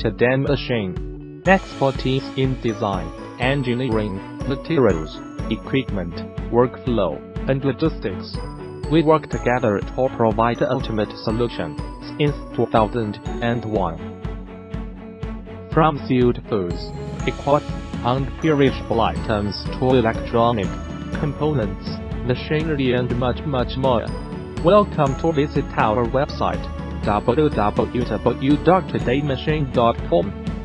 Today Machine. Expertise in design, engineering, materials, equipment, workflow, and logistics. We work together to provide the ultimate solution since 2001. From sealed foods, equipment, and perishable items to electronic components, machinery and much much more. Welcome to visit our website www.todaymachine.com.